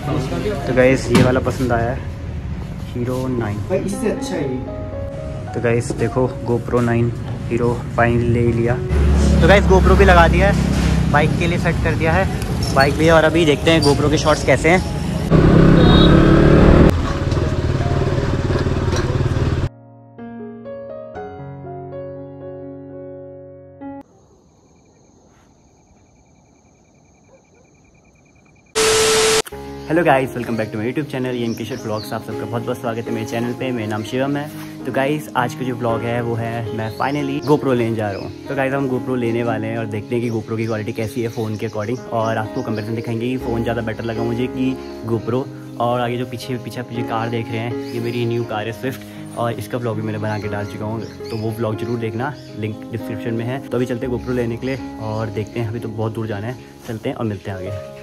तो गैस ये वाला पसंद आया है। हीरो नाइन इससे अच्छा है तो गैस देखो गोप्रो नाइन हीरो फाइन ले लिया। तो गैस गोप्रो भी लगा दिया है। बाइक के लिए सेट कर दिया है। बाइक भी और अभी देखते हैं गोप्रो के शॉर्ट्स कैसे हैं। Hello guys welcome back to my YouTube channel ये किशोर ब्लॉग्स आप सबका बहुत बहुत स्वागत है मेरे चैनल पे। मेरा नाम शिवम है। तो गाइस आज का जो ब्लॉग है, वो है, मैं फाइनली गोप्रो लेने जा रहा हूँ। तो गाइस हम गोप्रो लेने वाले हैं और देखते हैं कि गोप्रो की क्वालिटी कैसी है फ़ोन के अकॉर्डिंग और आपको कंपेरिजन दिखाएँगे कि फ़ोन ज़्यादा बेटर लगा मुझे कि गोप्रो और आगे जो पीछे पीछे पीछे कार देख रहे हैं, ये मेरी न्यू कार है स्विफ्ट और इसका ब्लॉग भी मैंने बना के डाल चुका हूँ। तो वो ब्लॉग ज़रूर देखना लिंक डिस्क्रिप्शन में है। तो अभी चलते हैं गोप्रो लेने के लिए और देखते हैं, अभी तो बहुत दूर जाना है। चलते हैं और मिलते हैं आगे।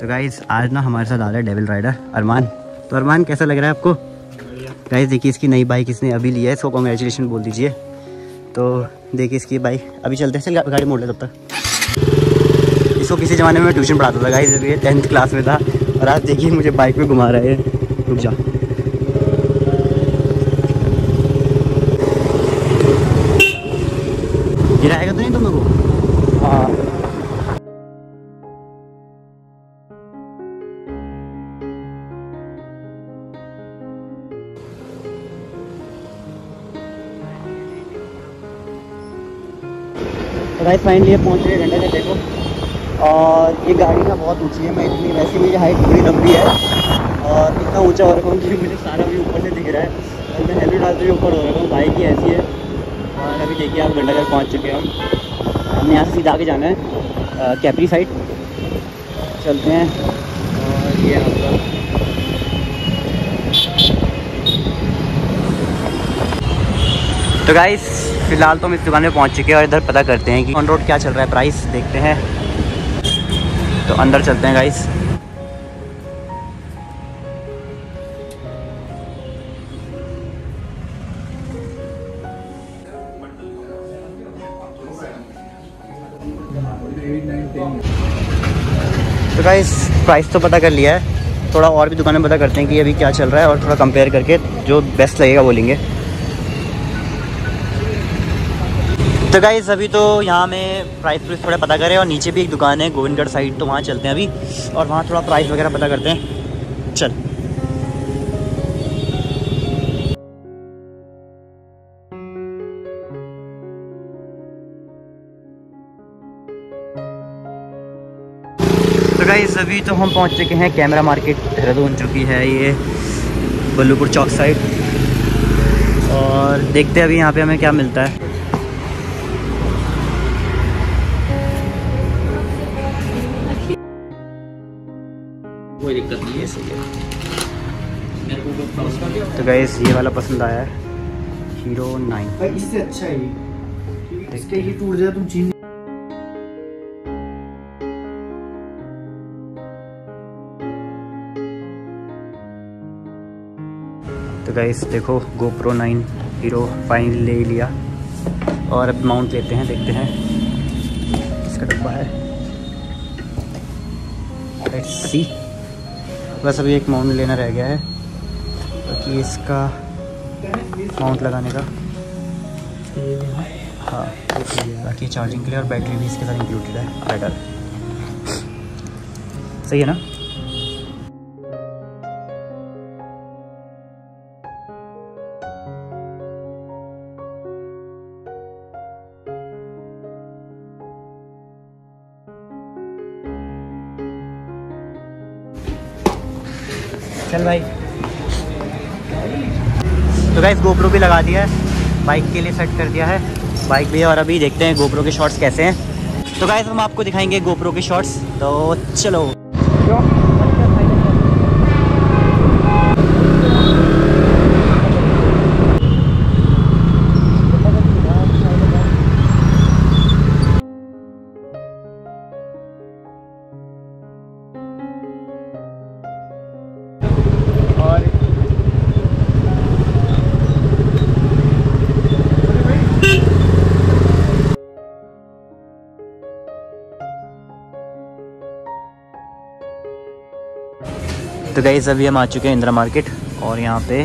तो गाइज़ आज ना हमारे साथ आ रहा है डेविल राइडर अरमान। तो अरमान, कैसा लग रहा है आपको? गाइज़ देखिए इसकी नई बाइक इसने अभी लिया है, इसको कॉन्ग्रेचुलेशन बोल दीजिए। तो देखिए इसकी बाइक अभी चलते हैं चल गाड़ी मोड़ ले तब तक। इसको किसी ज़माने में ट्यूशन पढ़ाता था गाइज़ अभी टेंथ क्लास में था। और आज देखिए मुझे बाइक में घुमा रहा है रुक जा। गिराएगा तो नहीं तुम लोग हाँ। तो गाइस फाइनली पहुँच गए घंटे से देखो। और ये गाड़ी ना बहुत ऊँची है, मैं इतनी, वैसे मेरी हाइट पूरी लंबी है। और इतना ऊँचा हो रखा हूँ कि मुझे सारा भी ऊपर से दिख रहा है। और मैं हेलमेट डालते हुए ऊपर हो रखा हूँ बाइक ही ऐसी है। और अभी देखिए आप घंटा घर पहुँच चुके हैं हम। हमने यहाँ से सीधा आगे जाना है कैपरी साइड चलते हैं। और ये आपका तो गाइस फ़िलहाल तो हम इस दुकान में पहुँच चुके हैं और इधर पता करते हैं कि ऑन रोड क्या चल रहा है प्राइस देखते हैं। तो अंदर चलते हैं गाइस तो गाइस प्राइस तो पता कर लिया है। थोड़ा और भी दुकानें पता करते हैं कि अभी क्या चल रहा है और थोड़ा कंपेयर करके जो बेस्ट लगेगा वो लेंगे। तो गाइस अभी तो यहाँ में प्राइस प्राइस थोड़ा पता करें और नीचे भी एक दुकान है, गोविंदगढ़ साइड तो वहाँ चलते हैं अभी और वहाँ थोड़ा प्राइस वगैरह पता करते हैं। चल। तो गाइस अभी तो हम पहुँच चुके हैं कैमरा मार्केट, देहरादून चुकी है ये बल्लूपुर चौक साइड और देखते हैं अभी यहाँ पे हमें क्या मिलता है। कोई दिक्कत नहीं है सही है। मेरे को तो गैस ये वाला पसंद आया है। हीरो नाइन इससे अच्छा है इसके ही टूट जाए तुम चीन तो गैस देखो गोप्रो नाइन हीरो फाइन ले लिया। और अब माउंट लेते हैं देखते हैं। इसका डब्बा है। लेट्स सी बस अभी एक माउंट लेना रह गया है। बाकी तो इसका माउंट लगाने का। हाँ बाकी चार्जिंग के लिए और बैटरी भी इसके साथ इंक्लूडेड है बेटर सही है ना? चल भाई। तो गाइस गोप्रो भी लगा दिया है। बाइक के लिए सेट कर दिया है। बाइक भी है और अभी देखते हैं गोप्रो के शॉर्ट्स कैसे हैं। तो गाइस हम आपको दिखाएँगे गोप्रो के शॉर्ट्स तो चलो। तो गई अभी हम आ चुके हैं इंदिरा मार्केट और यहाँ पे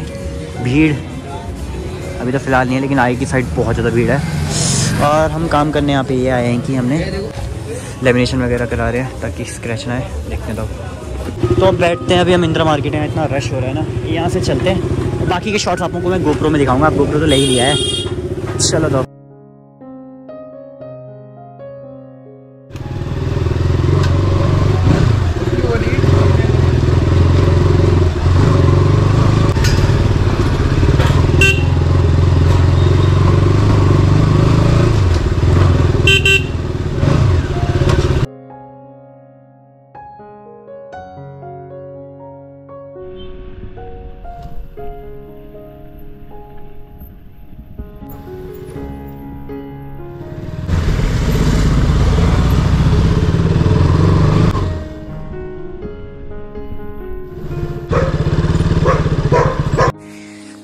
भीड़ अभी तो फ़िलहाल नहीं है, लेकिन आई की साइड बहुत ज़्यादा भीड़ है। और हम काम करने यहाँ पे ये आए हैं कि हमने लेमिनेशन वगैरह करा रहे हैं ताकि स्क्रैच ना है देखते तो। तो अब बैठते हैं, अभी हम इंदिरा मार्केट में इतना रश हो रहा है ना। यहाँ से चलते हैं। बाकी के शॉर्ट्स आपको मैं गोप्रो में दिखाऊँगा, आप गोप्रो तो ले ही लिया है। चलो तो।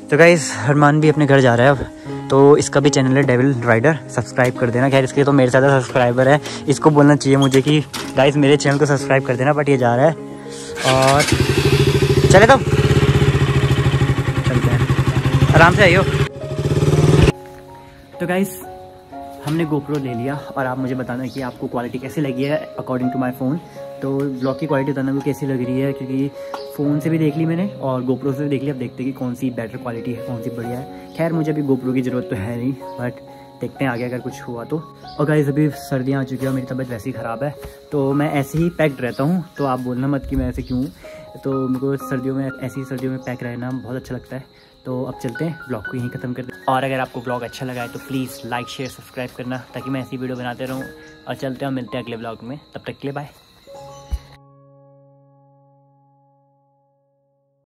तो गाइज़ हरमान भी अपने घर जा रहा है अब। तो इसका भी चैनल है डेविल राइडर सब्सक्राइब कर देना। खैर इसके तो मेरे ज़्यादा सब्सक्राइबर है। इसको बोलना चाहिए मुझे कि गाइस मेरे चैनल को सब्सक्राइब कर देना बट ये जा रहा है। और चले तो। चलते हैं। आराम से आइयो। तो गाइस हमने गोप्रो ले लिया और आप मुझे बताना कि आपको क्वालिटी कैसी लगी है अकॉर्डिंग टू माई फ़ोन तो ब्लॉग की क्वालिटी बताना को कैसी लग रही है, क्योंकि फ़ोन से भी देख ली मैंने और गोप्रो से भी देख ली। अब देखते हैं कि कौन सी बेटर क्वालिटी है, कौन सी बढ़िया है। खैर, मुझे अभी गोप्रो की ज़रूरत तो है नहीं बट देखते हैं आगे अगर कुछ हुआ तो। और गाइस अभी सर्दियाँ आ चुकी हैं मेरी तबीयत वैसे ही ख़राब है तो मैं ऐसे ही पैक्ड रहता हूँ तो आप बोलना मत कि मैं ऐसे क्यों। तो मेरे को सर्दियों में, ऐसी सर्दियों में पैक रहना बहुत अच्छा लगता है। तो अब चलते हैं ब्लॉग को यहीं ख़त्म करते हैं। और अगर आपको ब्लॉग अच्छा लगा है तो प्लीज़ लाइक शेयर सब्सक्राइब करना, ताकि मैं ऐसी वीडियो बनाते रहूँ। और चलते हैं मिलते हैं अगले ब्लॉग में। तब तक के लिए बाय